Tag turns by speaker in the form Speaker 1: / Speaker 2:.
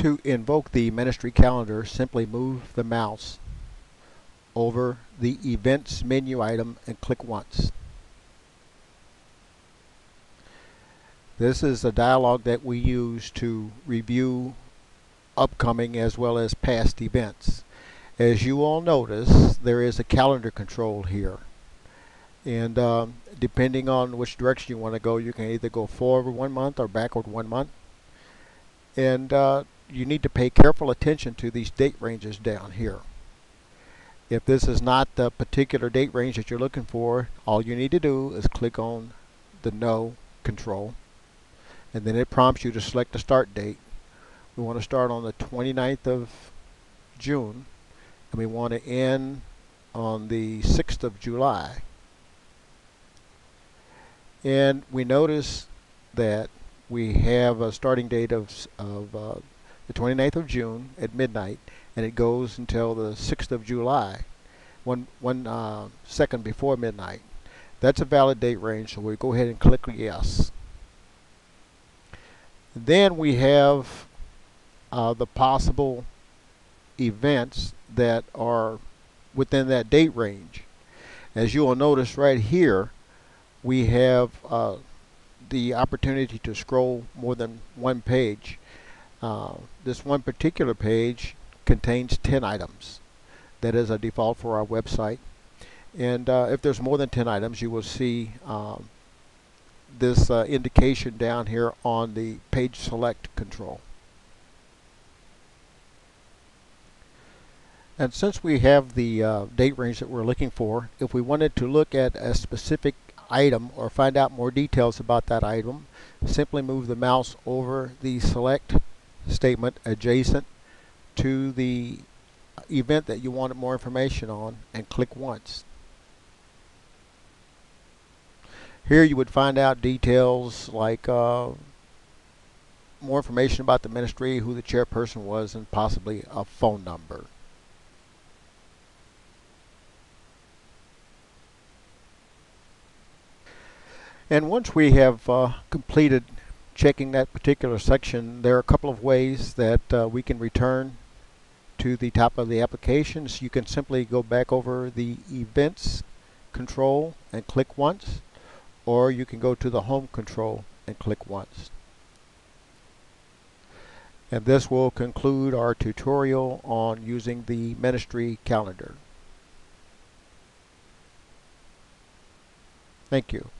Speaker 1: To invoke the ministry calendar, simply move the mouse over the events menu item and click once. This is a dialog that we use to review upcoming as well as past events. As you all notice, there is a calendar control here. And um, depending on which direction you want to go, you can either go forward one month or backward one month. And uh, you need to pay careful attention to these date ranges down here. If this is not the particular date range that you're looking for, all you need to do is click on the No control and then it prompts you to select the start date. We want to start on the 29th of June and we want to end on the 6th of July. And we notice that we have a starting date of, of uh, the 29th of June at midnight and it goes until the 6th of July, one, one uh, second before midnight. That's a valid date range, so we go ahead and click yes. Then we have uh, the possible events that are within that date range. As you will notice right here, we have uh, the opportunity to scroll more than one page. Uh, this one particular page contains 10 items. That is a default for our website. And uh, if there's more than 10 items, you will see um, this uh, indication down here on the page select control. And since we have the uh, date range that we're looking for, if we wanted to look at a specific item or find out more details about that item, simply move the mouse over the select statement adjacent to the event that you wanted more information on and click once. Here you would find out details like uh, more information about the ministry, who the chairperson was, and possibly a phone number. And once we have uh, completed checking that particular section, there are a couple of ways that uh, we can return to the top of the application. So you can simply go back over the events control and click once or you can go to the home control and click once. And this will conclude our tutorial on using the ministry calendar. Thank you.